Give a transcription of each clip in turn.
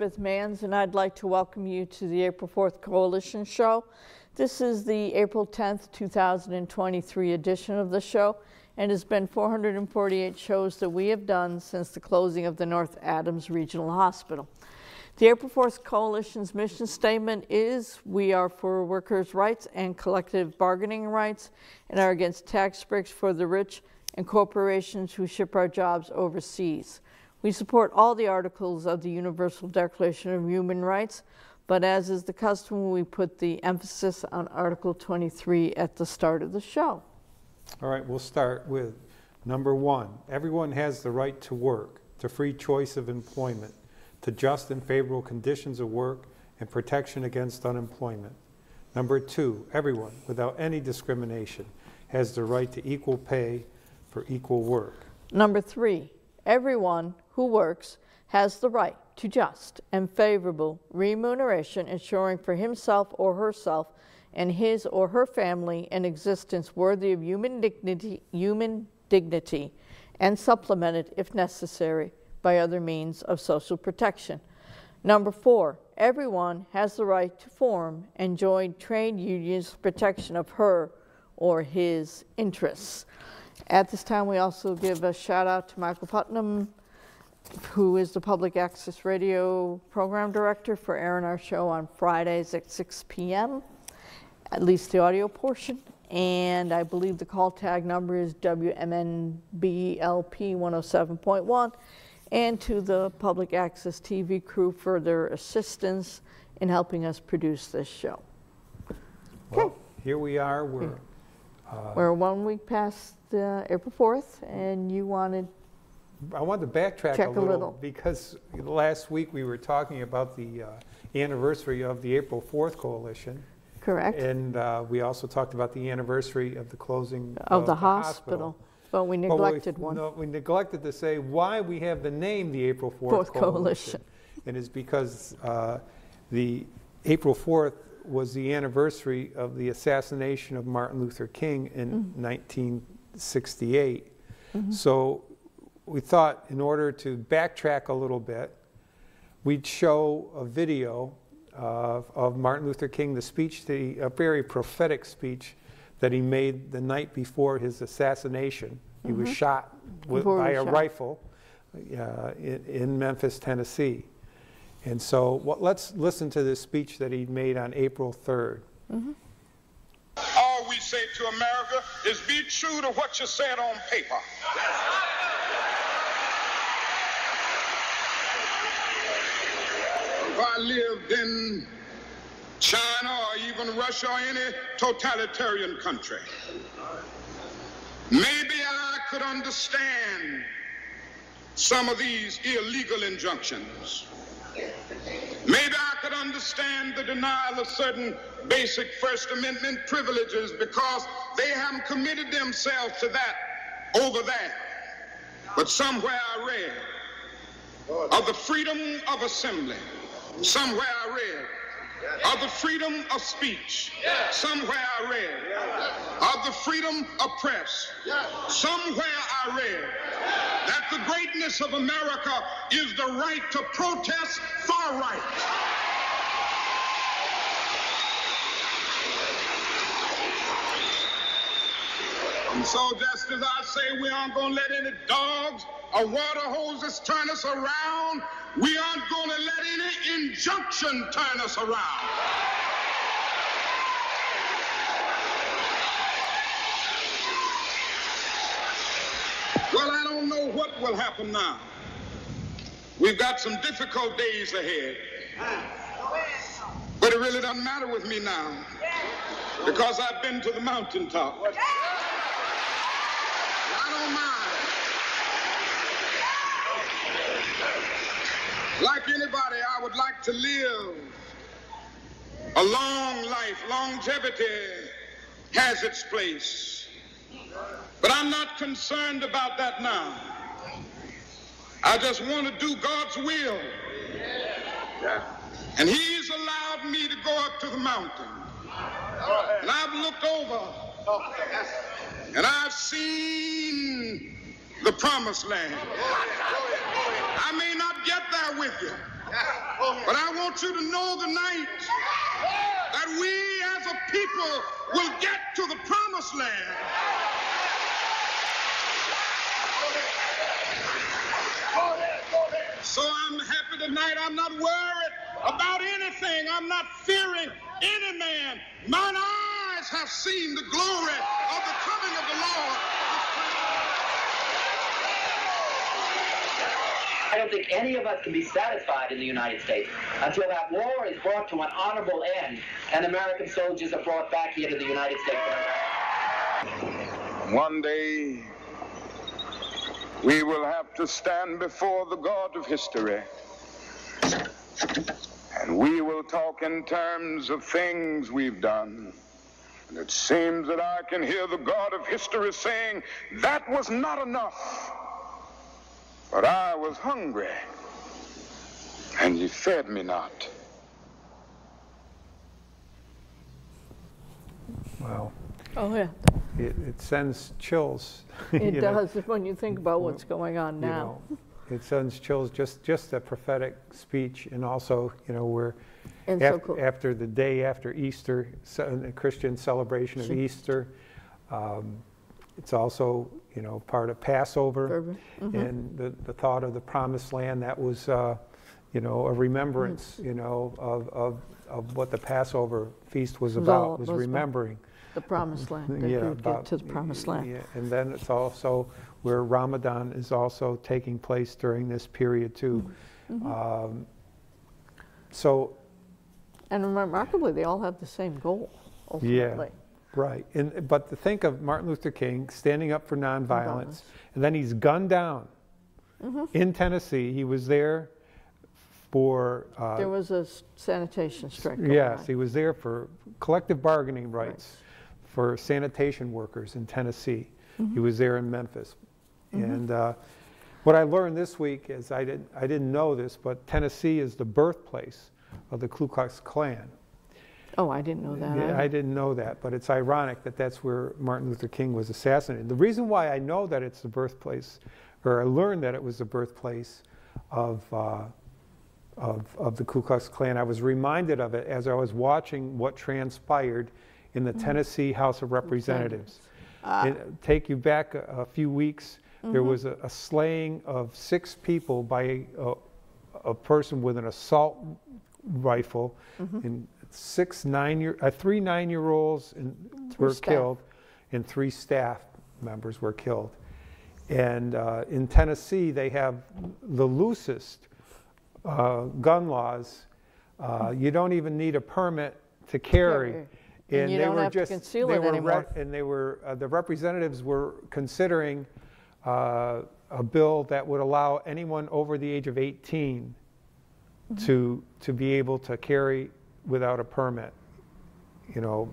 Elizabeth Manns, and I'd like to welcome you to the April 4th Coalition Show. This is the April 10th, 2023 edition of the show, and it's been 448 shows that we have done since the closing of the North Adams Regional Hospital. The April 4th Coalition's mission statement is We are for workers' rights and collective bargaining rights and are against tax breaks for the rich and corporations who ship our jobs overseas. We support all the articles of the Universal Declaration of Human Rights, but as is the custom, we put the emphasis on Article 23 at the start of the show. All right, we'll start with number one. Everyone has the right to work, to free choice of employment, to just and favorable conditions of work, and protection against unemployment. Number two, everyone, without any discrimination, has the right to equal pay for equal work. Number three, everyone who works has the right to just and favorable remuneration, ensuring for himself or herself and his or her family an existence worthy of human dignity, human dignity and supplemented, if necessary, by other means of social protection. Number four, everyone has the right to form and join trade unions protection of her or his interests. At this time, we also give a shout out to Michael Putnam, who is the Public Access Radio Program Director for airing our show on Fridays at 6 p.m., at least the audio portion. And I believe the call tag number is WMNBLP 107.1 and to the Public Access TV crew for their assistance in helping us produce this show. Well, here we are, we're, We're one week past uh, April 4th, and you wanted, I want to backtrack Check a little little. because last week we were talking about the uh, anniversary of the April 4th Coalition. correct, And uh, we also talked about the anniversary of the closing of the hospital, but we But we- neglected one. no, We neglected to say why we have the name the April 4th Fourth Coalition. Coalition. And it's because uh, the April 4th was the anniversary of the assassination of Martin Luther King in Mm-hmm. 1968. So we thought in order to backtrack a little bit, we'd show a video of, of Martin Luther King, the speech, the, a very prophetic speech that he made the night before his assassination. He was shot with, Mm-hmm. Before he by was a shot. rifle uh, in, in Memphis, Tennessee. And so what, let's listen to this speech that he made on April 3rd. All we say to America is be true to what you said on paper. If I lived in China or even Russia or any totalitarian country, maybe I could understand some of these illegal injunctions. Maybe I could understand the denial of certain basic First Amendment privileges because they haven't committed themselves to that over there. But somewhere I read of the freedom of assembly. Somewhere I read of the freedom of speech. Somewhere I read of the freedom of press. Somewhere I read that the greatness of America is the right to protest far right. And so, just as I say, we aren't going to let any dogs or water hoses turn us around, we aren't going to let any injunction turn us around. Well, I don't know what will happen now. We've got some difficult days ahead. But it really doesn't matter with me now because I've been to the mountaintop. I don't mind. Like anybody, I would like to live a long life. Longevity has its place. But I'm not concerned about that now. I just want to do God's will. And He's allowed me to go up to the mountain. And I've looked over oh, and I've seen the promised land. I may not get there with you, but I want you to know tonight that we as a people will get to the promised land. So I'm happy tonight. I'm not worried about anything. I'm not fearing any man. Mine eyes have seen the glory of the coming of the Lord. I don't think any of us can be satisfied in the United States until that war is brought to an honorable end and American soldiers are brought back here to the United States. One day, we will have to stand before the God of history. And we will talk in terms of things we've done. And it seems that I can hear the God of history saying, That was not enough. But I was hungry, and ye fed me not. Wow. Oh, yeah. It, it sends chills. you It know, does when you think about what's going on you now. know. It sends chills, just, just a prophetic speech, and also, you know, we're, And so cool. after the day after Easter, ce- a Christian celebration of Easter. Um, It's also, you know, part of Passover. Mhm. And the, the thought of the promised land, that was, uh, you know, a remembrance, Mm. you know, of, of, of what the Passover feast was about, was was remembering. The promised land, that Yeah, would get about- to the promised land. yeah, And then it's also where Ramadan is also taking place during this period too. Mm-hmm. Um, So, And remarkably, they all have the same goal, ultimately. yeah, ultimately. Right. And, but to think of Martin Luther King standing up for nonviolence, and then he's gunned down Mm-hmm. in Tennessee. He was there for, uh, There was a sanitation strike yes, on. he was there for collective bargaining rights for sanitation workers in Tennessee. Mm-hmm. He was there in Memphis. And uh, what I learned this week is I didn't, I didn't know this, but Tennessee is the birthplace of the Ku Klux Klan. Oh, I didn't know that. Yeah. I didn't know that, but it's ironic that that's where Martin Luther King was assassinated. The reason why I know that it's the birthplace, or I learned that it was the birthplace of, uh, of, of the Ku Klux Klan, I was reminded of it as I was watching what transpired in the mm. Tennessee House of Representatives. Ah. And take you back a, a few weeks, there mm-hmm. was a, a slaying of six people by a, a person with an assault rifle, mm-hmm. and six nine year, uh, three nine year olds were staff. killed, and three staff members were killed. And uh, in Tennessee, they have the loosest uh, gun laws. Uh, you don't even need a permit to carry. carry. And you they don't were have to just, conceal they it were anymore. and they were, uh, the representatives were considering uh, a bill that would allow anyone over the age of 18 Mm-hmm. to, to be able to carry without a permit, you know.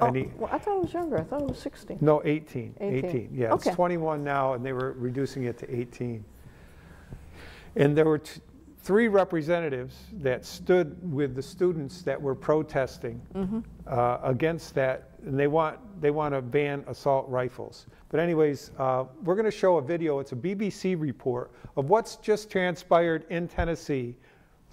Oh, any- well, I thought it was younger. I thought it was 16. no, 18, 18. 18, yeah. It's 21 now, and they were reducing it to 18. And there were t- three representatives that stood with the students that were protesting Mm-hmm. uh, against that, and they want, they want to ban assault rifles. But anyways, uh, we're going to show a video, it's a BBC report of what's just transpired in Tennessee,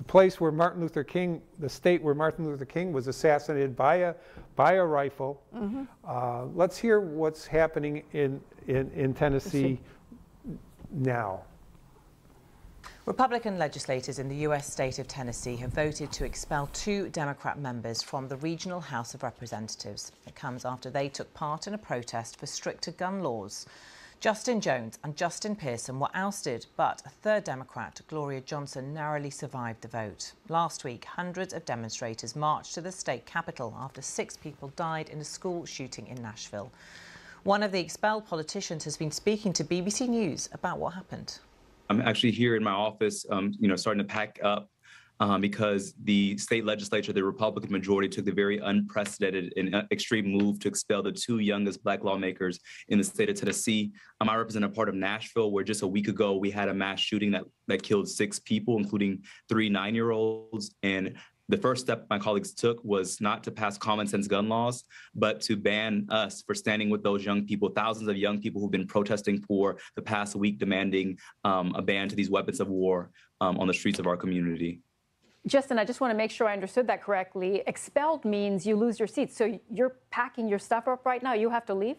the place where Martin Luther King, the state where Martin Luther King was assassinated by a, by a rifle. Mm-hmm. Uh, Let's hear what's happening in, in, in Tennessee now. Republican legislators in the U.S. state of Tennessee have voted to expel two Democrat members from the regional House of Representatives. It comes after they took part in a protest for stricter gun laws. Justin Jones and Justin Pearson were ousted, but a third Democrat, Gloria Johnson, narrowly survived the vote. Last week, hundreds of demonstrators marched to the state capitol after six people died in a school shooting in Nashville. One of the expelled politicians has been speaking to BBC News about what happened. I'm actually here in my office, um, you know, starting to pack up um, because the state legislature, the Republican majority, took the very unprecedented and uh, extreme move to expel the two youngest Black lawmakers in the state of Tennessee. Um, I represent a part of Nashville where just a week ago we had a mass shooting that that killed six people, including three nine-year-olds, and the first step my colleagues took was not to pass common sense gun laws, but to ban us for standing with those young people, thousands of young people who've been protesting for the past week, demanding um, a ban to these weapons of war um, on the streets of our community. Justin, I just want to make sure I understood that correctly. Expelled means you lose your seat. So you're packing your stuff up right now. You have to leave?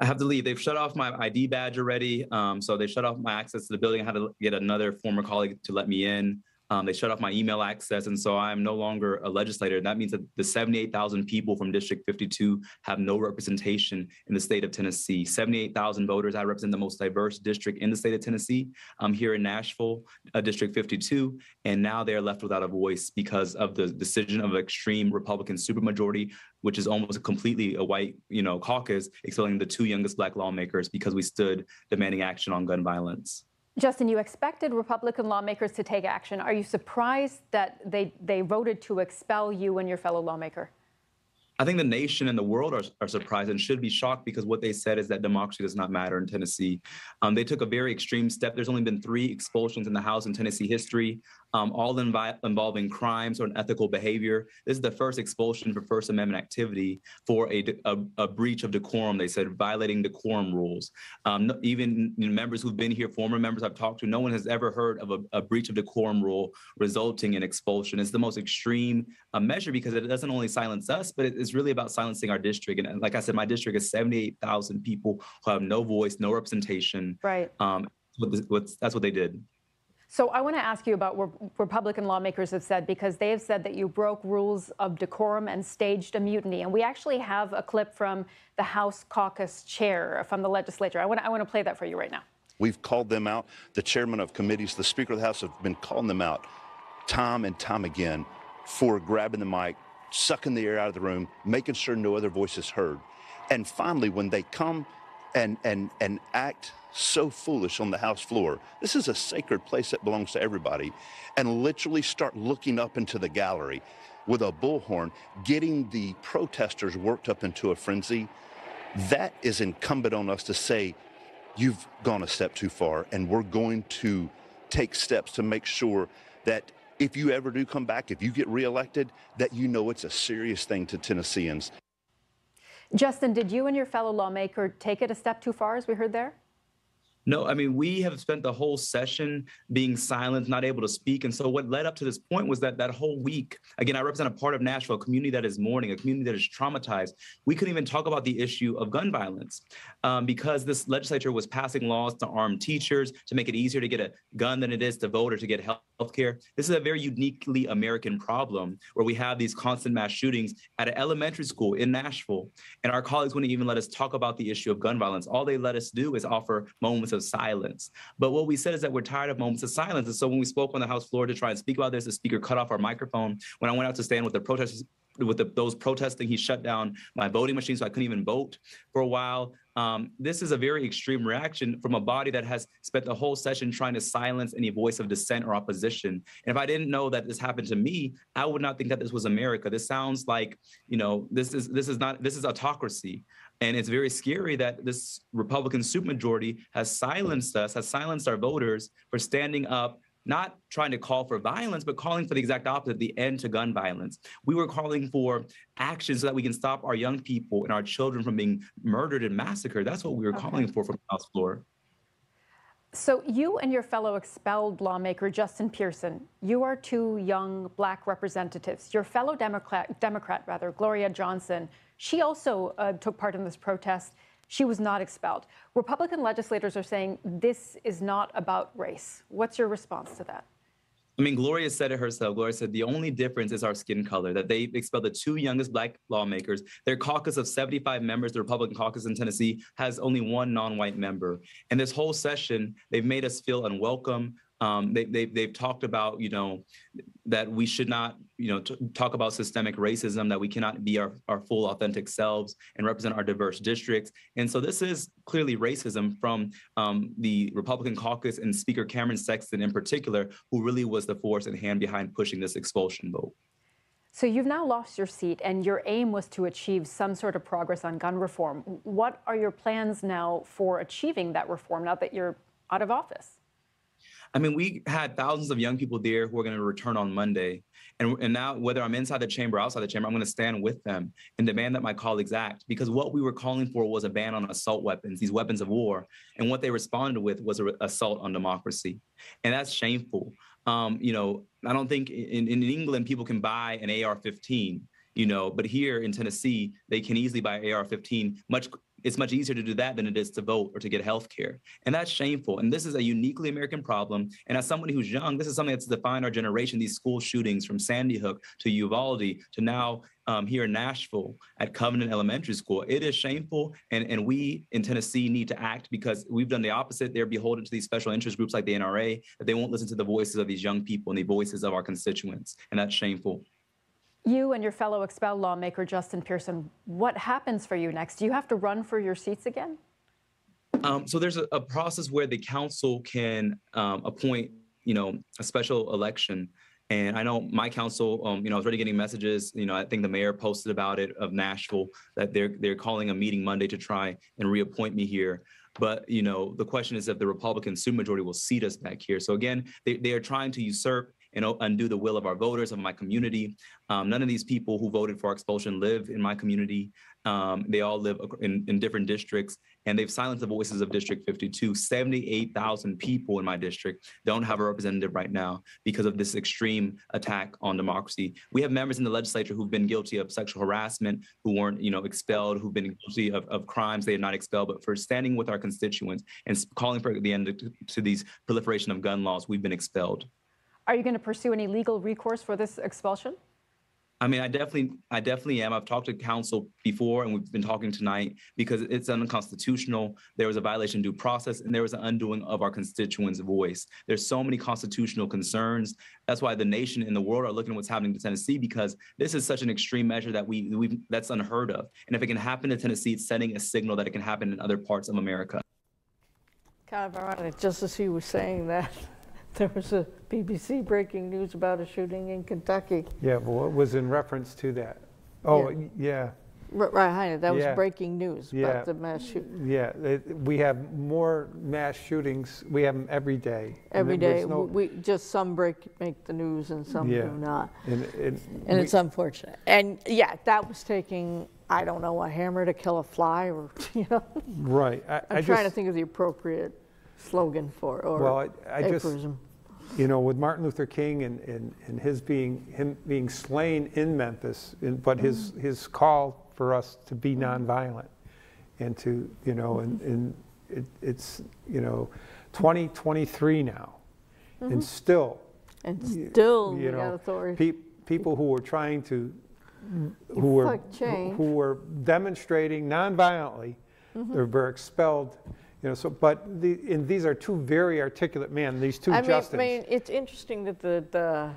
I have to leave. They've shut off my ID badge already. Um, so they shut off my access to the building. I had to get another former colleague to let me in. Um, they shut off my email access, and so I'm no longer a legislator. That means that the 78,000 people from District 52 have no representation in the state of Tennessee. 78,000 voters. I represent the most diverse district in the state of Tennessee. I'm here in Nashville, uh, District 52, and now they are left without a voice because of the decision of an extreme Republican supermajority, which is almost completely a white, you know, caucus, expelling the two youngest black lawmakers because we stood demanding action on gun violence. Justin, you expected Republican lawmakers to take action. Are you surprised that they, they voted to expel you and your fellow lawmaker? I think the nation and the world are, are surprised and should be shocked because what they said is that democracy does not matter in Tennessee. Um, they took a very extreme step. There's only been three expulsions in the House in Tennessee history, um, all invi- involving crimes or unethical behavior. This is the first expulsion for First Amendment activity for a, a, a breach of decorum. They said violating decorum rules. Um, no, even members who've been here, former members I've talked to, no one has ever heard of a, a breach of decorum rule resulting in expulsion. It's the most extreme uh, measure because it doesn't only silence us, but it, it's really about silencing our district. And like I said, my district is 78,000 people who have no voice, no representation. Right. Um, that's what they did. So I want to ask you about what Republican lawmakers have said because they have said that you broke rules of decorum and staged a mutiny. And we actually have a clip from the House caucus chair uh, from the legislature. I want to, I want to play that for you right now. We've called them out. The chairman of committees, the Speaker of the House have been calling them out time and time again for grabbing the mic, sucking the air out of the room, making sure no other voice is heard. And finally, when they come and, and, and act so foolish on the House floor, this is a sacred place that belongs to everybody, and literally start looking up into the gallery with a bullhorn, getting the protesters worked up into a frenzy, that is incumbent on us to say, you've gone a step too far, and we're going to take steps to make sure that if you ever do come back, if you get reelected, that you know it's a serious thing to Tennesseans. Justin, did you and your fellow lawmaker take it a step too far, as we heard there? No, I mean, we have spent the whole session being silent, not able to speak. And so what led up to this point was that that whole week, again, I represent a part of Nashville, a community that is mourning, a community that is traumatized. We couldn't even talk about the issue of gun violence um, because this legislature was passing laws to arm teachers, to make it easier to get a gun than it is to vote or to get health care. This is a very uniquely American problem where we have these constant mass shootings at an elementary school in Nashville. And our colleagues wouldn't even let us talk about the issue of gun violence. All they let us do is offer moments of silence. But what we said is that we're tired of moments of silence. And so when we spoke on the House floor to try and speak about this, the speaker cut off our microphone. When I went out to stand with the protesters, with the, those protesting, he shut down my voting machine, so I couldn't even vote for a while. Um, this is a very extreme reaction from a body that has spent the whole session trying to silence any voice of dissent or opposition. And if I didn't know that this happened to me, I would not think that this was America. This sounds like, you know, this is this is not this is autocracy. And it's very scary that this Republican supermajority has silenced us, has silenced our voters for standing up, not trying to call for violence, but calling for the exact opposite, the end to gun violence. We were calling for action so that we can stop our young people and our children from being murdered and massacred. That's what we were okay. calling for from the House floor. So you and your fellow expelled lawmaker Justin Pearson, you are two young black representatives. Your fellow Democrat, Democrat rather, Gloria Johnson, she also uh, took part in this protest. She was not expelled. Republican legislators are saying this is not about race. What's your response to that? I mean, Gloria said it herself. Gloria said the only difference is our skin color, that they expelled the two youngest black lawmakers. Their caucus of 75 members, the Republican caucus in Tennessee, has only one non white member. And this whole session, they've made us feel unwelcome. Um, they, they, they've talked about, you know, that we should not, you know, talk about systemic racism, that we cannot be our, our full authentic selves and represent our diverse districts. And so this is clearly racism from um, the Republican caucus and Speaker Cameron Sexton in particular, who really was the force and hand behind pushing this expulsion vote. So you've now lost your seat, and your aim was to achieve some sort of progress on gun reform. What are your plans now for achieving that reform now that you're out of office? I mean, we had thousands of young people there who are going to return on Monday. And, and now, whether I'm inside the chamber or outside the chamber, I'm going to stand with them and demand that my colleagues act because what we were calling for was a ban on assault weapons, these weapons of war. And what they responded with was an assault on democracy. And that's shameful. Um, you know, I don't think in, in England people can buy an AR 15 you know but here in tennessee they can easily buy ar-15 much it's much easier to do that than it is to vote or to get health care. And that's shameful. And this is a uniquely American problem. And as somebody who's young, this is something that's defined our generation, these school shootings from Sandy Hook to Uvalde to now um, here in Nashville at Covenant Elementary School. It is shameful. And, and we in Tennessee need to act because we've done the opposite. They're beholden to these special interest groups like the NRA, that they won't listen to the voices of these young people and the voices of our constituents. And that's shameful you and your fellow expelled lawmaker Justin Pearson, what happens for you next? Do you have to run for your seats again? Um, so there's a, a, process where the council can um, appoint, you know, a special election. And I know my council, um, you know, I was already getting messages. You know, I think the mayor posted about it of Nashville that they're they're calling a meeting Monday to try and reappoint me here. But you know, the question is if the Republican supermajority will seat us back here. So again, they, they are trying to usurp and undo the will of our voters, of my community. Um, none of these people who voted for expulsion live in my community. Um, they all live in, in different districts, and they've silenced the voices of District 52. 78,000 people in my district don't have a representative right now because of this extreme attack on democracy. We have members in the legislature who've been guilty of sexual harassment, who weren't, you know, expelled, who've been guilty of, of crimes they are not expelled, but for standing with our constituents and calling for the end to, to these proliferation of gun laws, we've been expelled. Are you going to pursue any legal recourse for this expulsion? I mean, I definitely, I definitely am. I've talked to counsel before, and we've been talking tonight because it's unconstitutional. There was a violation due process, and there was an undoing of our constituents' voice. There's so many constitutional concerns. That's why the nation and the world are looking at what's happening to Tennessee because this is such an extreme measure that we, we that's unheard of. And if it can happen in Tennessee, it's sending a signal that it can happen in other parts of America. Kind of ironic, just as he was saying that. There was a BBC breaking news about a shooting in Kentucky. Yeah, well, it was in reference to that. Oh, Yeah. yeah, R- Right, Heine, that was breaking news Yeah. about the mass shooting. yeah. It- We have more mass shootings, we have them every day. Every day, no- we, just some break, make the news and some Yeah. do not. And, and And we- it's unfortunate. And yeah, that was taking, I don't know, a hammer to kill a fly or, you know. Right. I- I'm trying to think of the appropriate slogan for, it, Well, or I- I just- aphorism. You know, with Martin Luther King and, and, and his being, him being slain in Memphis, and, but his, Mm-hmm. his call for us to be nonviolent and to, you know, and, and it, it's, you know, 2023 now. And still, And Mm-hmm. still, you we know, pe- people who were trying to, who were, change. who were demonstrating nonviolently, Mm-hmm. they were expelled, you know, so, but the, and these are two very articulate men, these two I mean, I mean, it's interesting that the, the,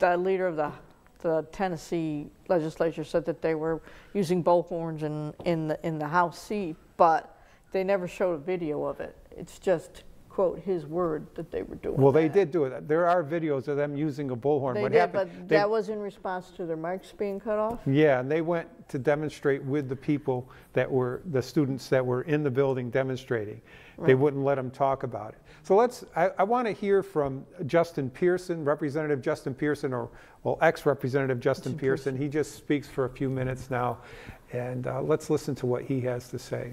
the leader of the, the Tennessee legislature said that they were using bullhorns in, in the, in the House seat, but they never showed a video of it. It's just, quote, his word that they were doing Well, they that. did do it. There are videos of them using a bullhorn. They What did, happened- but they- that was in response to their mics being cut off? Yeah, and they went to demonstrate with the people that were, the students that were in the building demonstrating. They wouldn't let them talk about it. So let's, I, I want to hear from Justin Pearson, Representative Justin Pearson, or, well, ex-Representative Justin Pearson. He just speaks for a few minutes now, and uh, let's listen to what he has to say.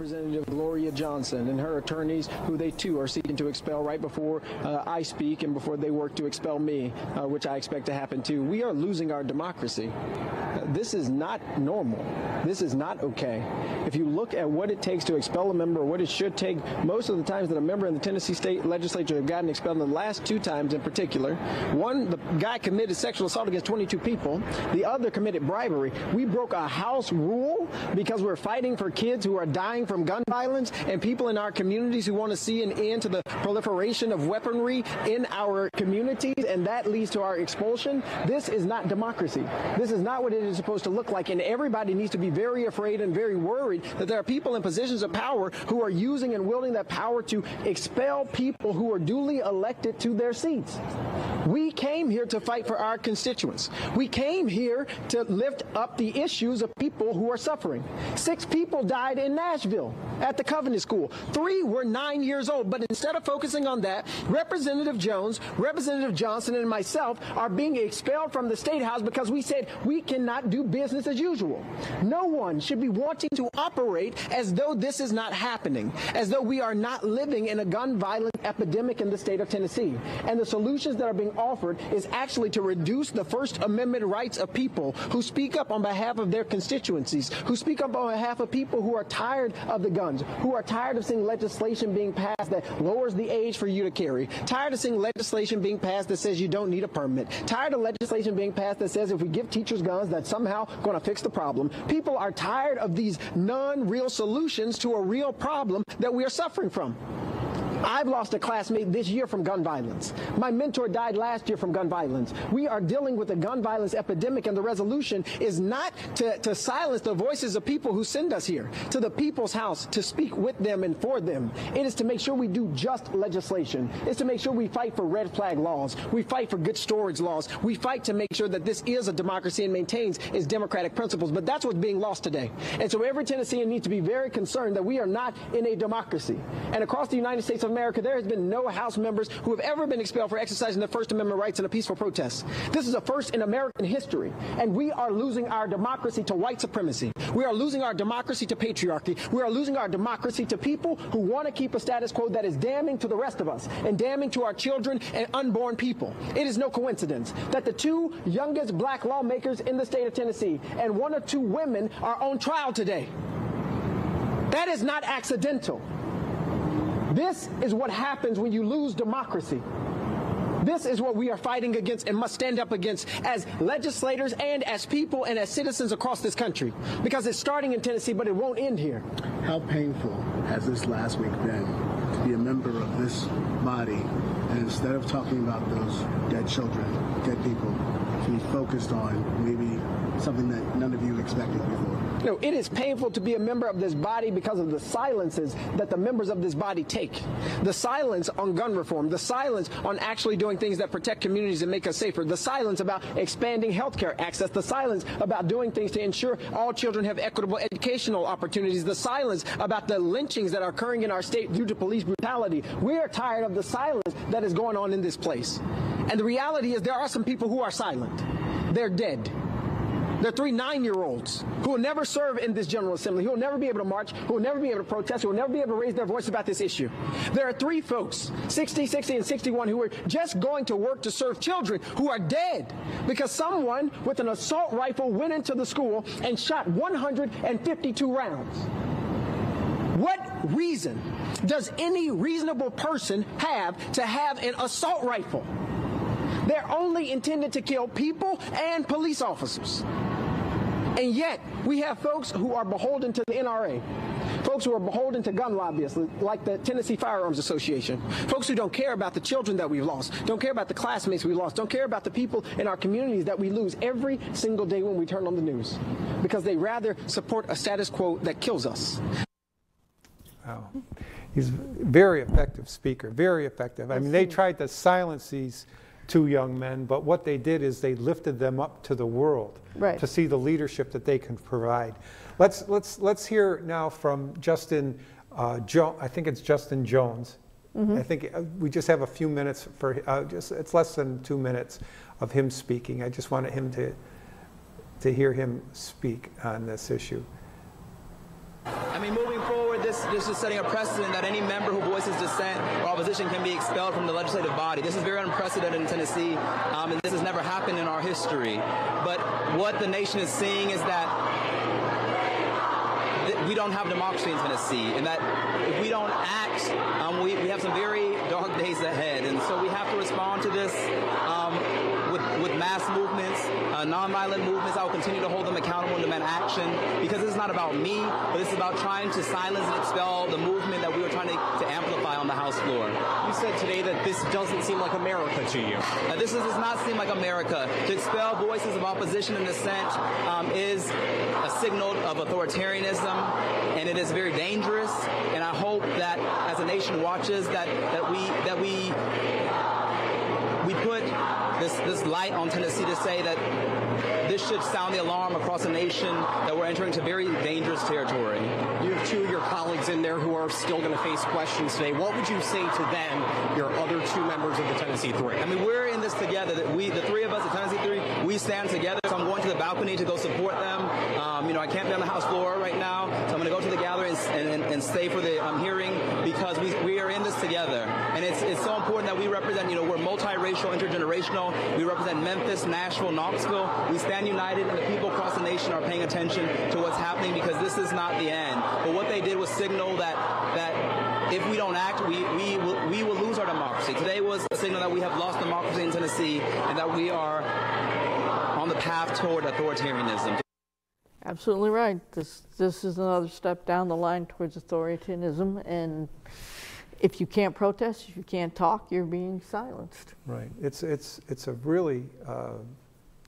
Representative Gloria Johnson and her attorneys, who they too are seeking to expel right before uh, I speak and before they work to expel me, uh, which I expect to happen too. We are losing our democracy. Uh, this is not normal. This is not okay. If you look at what it takes to expel a member, what it should take, most of the times that a member in the Tennessee State Legislature have gotten expelled, in the last two times in particular, one, the guy committed sexual assault against 22 people. The other committed bribery. We broke a House rule because we're fighting for kids who are dying from gun violence and people in our communities who want to see an end to the proliferation of weaponry in our communities, and that leads to our expulsion. This is not democracy. This is not what it is supposed to look like, and everybody needs to be very afraid and very worried that there are people in positions of power who are using and wielding that power to expel people who are duly elected to their seats. We came here to fight for our constituents. We came here to lift up the issues of people who are suffering. Six people died in Nashville at the Covenant School. Three were nine years old. But instead of focusing on that, Representative Jones, Representative Johnson, and myself are being expelled from the State House because we said we cannot do business as usual. No one should be wanting to operate as though this is not happening, as though we are not living in a gun violence epidemic in the state of Tennessee. And the solutions that are being offered is actually to reduce the First Amendment rights of people who speak up on behalf of their constituencies, who speak up on behalf of people who are tired of the guns, who are tired of seeing legislation being passed that lowers the age for you to carry, tired of seeing legislation being passed that says you don't need a permit, tired of legislation being passed that says if we give teachers guns, that's somehow going to fix the problem. People are tired of these non-real solutions to a real problem that we are suffering from. I've lost a classmate this year from gun violence. My mentor died last year from gun violence. We are dealing with a gun violence epidemic, and the resolution is not to, to silence the voices of people who send us here to the people's house to speak with them and for them. It is to make sure we do just legislation. It's to make sure we fight for red flag laws. We fight for good storage laws. We fight to make sure that this is a democracy and maintains its democratic principles. But that's what's being lost today. And so every Tennessean needs to be very concerned that we are not in a democracy. And across the United States of America, there has been no House members who have ever been expelled for exercising their First Amendment rights in a peaceful protest. This is a first in American history, and we are losing our democracy to white supremacy. We are losing our democracy to patriarchy. We are losing our democracy to people who want to keep a status quo that is damning to the rest of us and damning to our children and unborn people. It is no coincidence that the two youngest black lawmakers in the state of Tennessee and one or two women are on trial today. That is not accidental. This is what happens when you lose democracy. This is what we are fighting against and must stand up against as legislators and as people and as citizens across this country. Because it's starting in Tennessee, but it won't end here. How painful has this last week been to be a member of this body and instead of talking about those dead children, dead people, to be focused on maybe something that none of you expected before? You know, it is painful to be a member of this body because of the silences that the members of this body take. The silence on gun reform, the silence on actually doing things that protect communities and make us safer, the silence about expanding healthcare access, the silence about doing things to ensure all children have equitable educational opportunities, the silence about the lynchings that are occurring in our state due to police brutality. We are tired of the silence that is going on in this place. And the reality is there are some people who are silent. They're dead. They're three nine-year-olds who will never serve in this General Assembly, who will never be able to march, who will never be able to protest, who will never be able to raise their voice about this issue. There are three folks, 60, 60, and 61, who are just going to work to serve children who are dead because someone with an assault rifle went into the school and shot 152 rounds. What reason does any reasonable person have to have an assault rifle? They're only intended to kill people and police officers. And yet, we have folks who are beholden to the NRA, folks who are beholden to gun lobbyists like the Tennessee Firearms Association, folks who don't care about the children that we've lost, don't care about the classmates we lost, don't care about the people in our communities that we lose every single day when we turn on the news, because they rather support a status quo that kills us. Wow. He's a very effective speaker, very effective. I mean, they tried to silence these two young men, but what they did is they lifted them up to the world Right. to see the leadership that they can provide. Let's let's let's hear now from Justin. Uh, jo- I think it's Justin Jones. I think uh, we just have a few minutes for uh, just it's less than two minutes of him speaking. I just wanted him to to hear him speak on this issue. I mean, moving forward, this, this is setting a precedent that any member who voices dissent or opposition can be expelled from the legislative body. This is very unprecedented in Tennessee, um, and this has never happened in our history. But what the nation is seeing is that th- we don't have democracy in Tennessee, and that if we don't act, um, we, we have some very dark days ahead. And so we have to respond to this um, with, with mass movements, uh, nonviolent movements. I will continue to hold them accountable and demand action because this is not about me, but this is about trying to silence and expel the movement that we were trying to, to amplify on the House floor. You said today that this doesn't seem like America to you. Uh, this is, does not seem like America. To expel voices of opposition and dissent um, is a signal of authoritarianism, and it is very dangerous. And I hope that a nation watches, that that we that we we put this, this light on Tennessee to say that this should sound the alarm across the nation that we're entering into very dangerous territory. You have two of your colleagues in there who are still going to face questions today. What would you say to them, your other two members of the Tennessee Three? I mean, we're in this together. That we, the three of us, the Tennessee Three, we stand together. So I'm going to the balcony to go support them. Um, you know, I can't be on the House floor right now, so I'm going to go to the gallery and, and, and stay for the um, hearing because we, we are in this together. And it's, it's so important that we represent, you know, we're multiracial, intergenerational. We represent Memphis, Nashville, Knoxville. We stand united, and the people across the nation are paying attention to what's happening because this is not the end. But what they did was signal that that if we don't act, we, we, will, we will lose our democracy. Today was a signal that we have lost democracy in Tennessee and that we are on the path toward authoritarianism. Absolutely right. This this is another step down the line towards authoritarianism, and if you can't protest, if you can't talk, you're being silenced. Right. It's it's it's a really. Uh,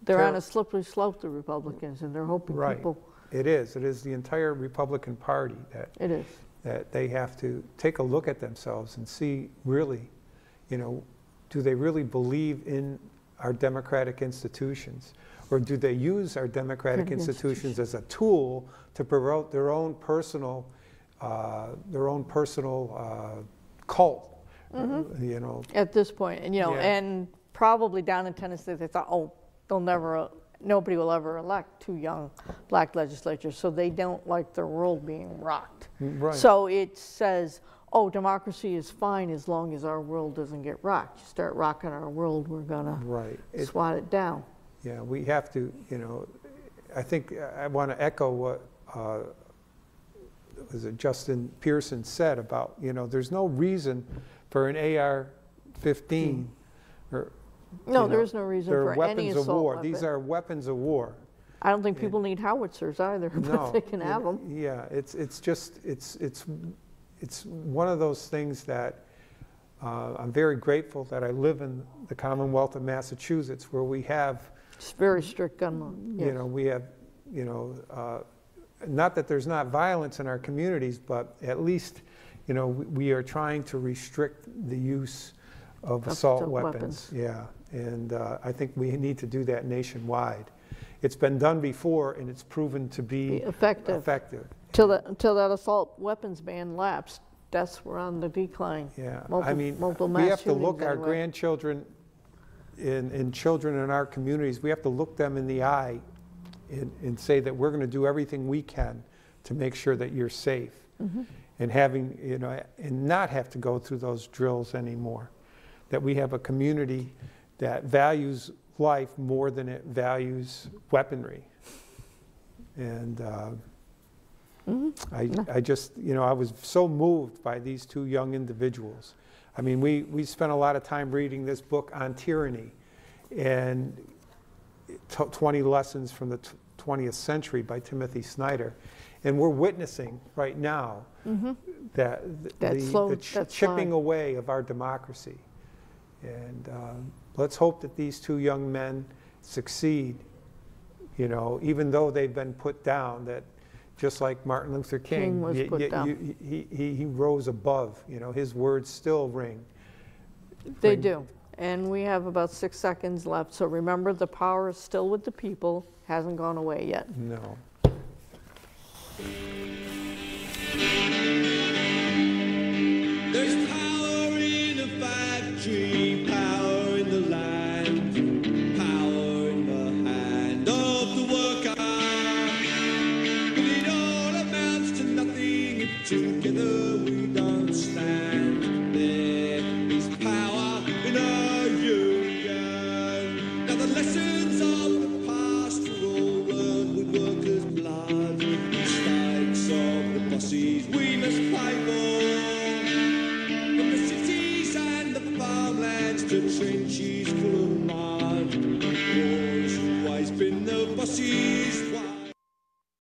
They're on a slippery slope, the Republicans, and they're hoping Right. people. It is. It is the entire Republican Party that It is. that they have to take a look at themselves and see really, you know, do they really believe in our democratic institutions? Or do they use our democratic Democratic institutions as a tool to promote their own personal, uh, their own personal uh, cult? You know, At this point, and you know, Yeah. and probably down in Tennessee, they thought, oh, they'll never, nobody will ever elect two young black legislatures, so they don't like their world being rocked. Right. So it says, oh, democracy is fine as long as our world doesn't get rocked. You start rocking our world, we're gonna Right. It- swat it down. Yeah, we have to, you know, I think I want to echo what uh, was it Justin Pearson said about, you know, there's no reason for an AR-15 or. No, there is no reason for any weapons of assault war. These are weapons of war. I don't think people need howitzers either, No, but they can have them. Yeah, it's it's just it's it's it's one of those things that uh, I'm very grateful that I live in the Commonwealth of Massachusetts, where we have It's very strict gun law. you yes. know, we have, you know, uh, not that there's not violence in our communities, but at least, you know, we, we are trying to restrict the use of Of assault the weapons. Yeah, and uh, I think we need to do that nationwide. It's been done before, and it's proven to be Be effective. effective. Till that, until that assault weapons ban lapsed, deaths were on the decline. Yeah, I mean, multiple we have to look our anyway. grandchildren and, and children in our communities, we have to look them in the eye and, and say that we're going to do everything we can to make sure that you're safe. Mm-hmm. And having, you know, and not have to go through those drills anymore. That we have a community that values life more than it values weaponry. And uh, Mm-hmm. I, I just, you know, I was so moved by these two young individuals. I mean, we, we spent a lot of time reading this book on tyranny and t- 20 lessons from the 20th century by Timothy Snyder. And we're witnessing right now that th- That the, slow- the ch- that chipping away of our democracy. And um, let's hope that these two young men succeed, you know, even though they've been put down, that just like Martin Luther King, King was y- put down. you- he, he, he rose above, you know, his words still ring. They Ring. do. And we have about six seconds left, so remember the power is still with the people, hasn't gone away yet. No. There's power in a.